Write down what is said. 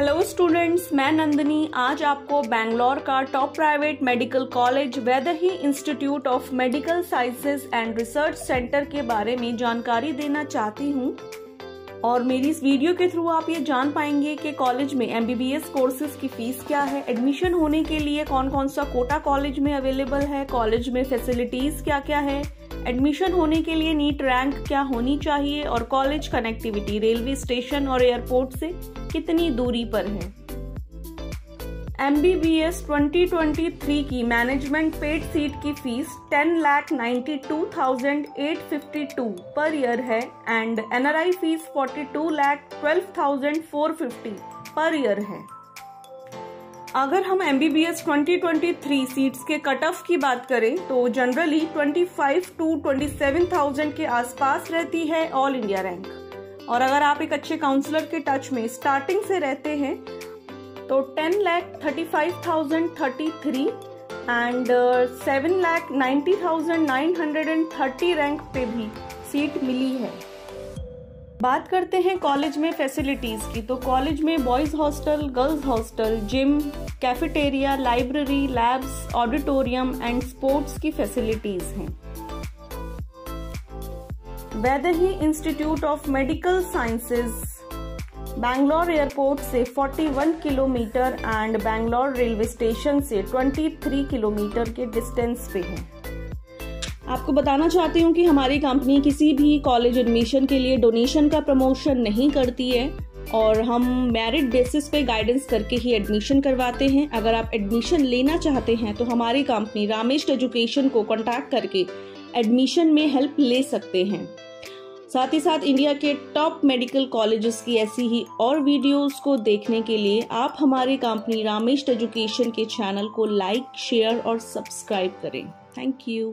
Hello students मैं नंदनी. आज आपको बैंगलोर का top private medical college Vaidehi institute of medical sciences and research centre के बारे में जानकारी देना चाहती हूँ. और मेरी इस वीडियो के थ्रू आप ये जान पाएँगे कि कॉलेज में एमबीबीएस कोर्सेज की फ़ीस क्या है एडमिशन होने के लिए कौन कौन सा कोटा कॉलेज में अवेलेबल है कॉलेज में फैसिलिटीज़ क्या क्या है एडमिशन होने के लिए नीट रैंक क्या होनी चाहिए और कॉलेज कनेक्टिविटी रेलवे स्टेशन और एयरपोर्ट से कितनी दूरी पर है? M B B S twenty twenty three की मैनेजमेंट पेड सीट की fees ten lakh ninety two thousand eight fifty two per year है and N R I fees forty two lakh twelve thousand four fifty per year है। अगर हम M B B S twenty twenty three seats के cut off की बात करें तो generally twenty five to twenty seven thousand के आसपास रहती है ऑल इंडिया रैंक और अगर आप एक अच्छे काउंसलर के टच में स्टार्टिंग से रहते हैं तो ten lakh thirty five thousand thirty three and seven lakh ninety thousand nine hundred and thirty rank पे भी सीट मिली है। बात करते हैं कॉलेज में फैसिलिटीज़ की तो कॉलेज में boys hostel girls hostel gym cafeteria library labs auditorium and sports की फैसिलिटीज़ हैं। Vaidehi institute of medical sciences Bangalore airport से 41 kilometre and Bangalore railway station से 23 किलोमीटर के डिस्टेंस पे है। आपको बताना चाहती हूँ कि हमारी कंपनी किसी भी कॉलेज एडमिशन के लिए डोनेशन का प्रमोशन नहीं करती है और हम मेरिट बेसिस पे गाइडेंस करके ही एडमिशन करवाते हैं। अगर आप एडमिशन लेना चाहते हैं तो हमारी कंपनी रामेश एजुकेशन को कॉन्टैक्ट करके एडमिशन में हेल्प ले सकते हैं। साथ ही साथ इंडिया के टॉप मेडिकल कॉलेजेस की ऐसी ही और वीडियोस को देखने के लिए आप हमारी कंपनी रामेश एजुकेशन के चैनल को लाइक शेयर और सब्सक्राइब करें। Thank you